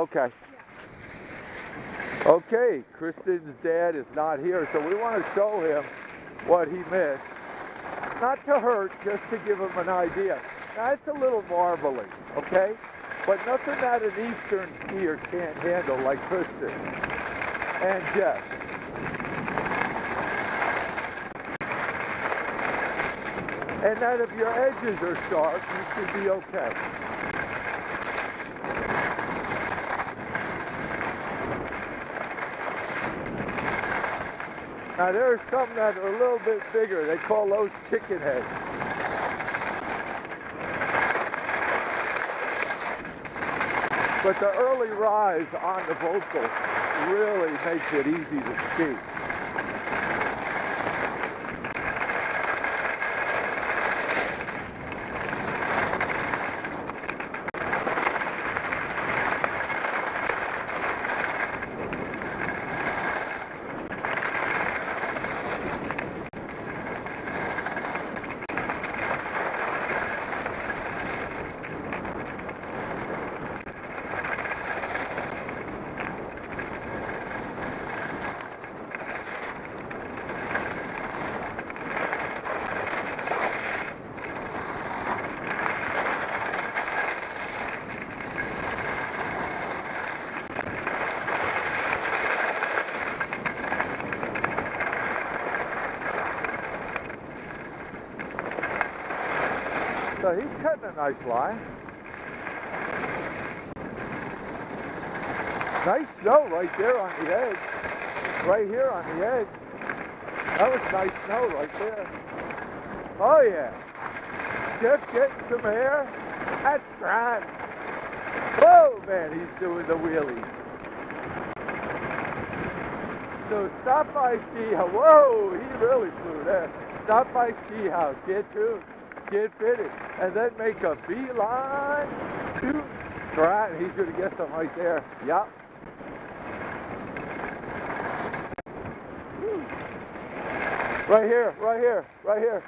Okay. Okay, Kristen's dad is not here, so we want to show him what he missed. Not to hurt, just to give him an idea. It's a little marbling, okay? But nothing that an Eastern skier can't handle like Kristen and Jeff. And that if your edges are sharp, you should be okay. Now there's some that are a little bit bigger. They call those chicken heads. But the early rise on the Völkl really makes it easy to ski. So he's cutting a nice line. Nice snow right there on the edge. Right here on the edge. That was nice snow right there. Oh yeah. Jeff getting some air. That's right. Whoa man, he's doing the wheelie. So stop by Ski Haus. Whoa, he really flew there. Stop by Ski Haus. Get tuned get fitted, and then make a beeline to Stratton. He's going to get some right there. Yep. Right here, right here, right here.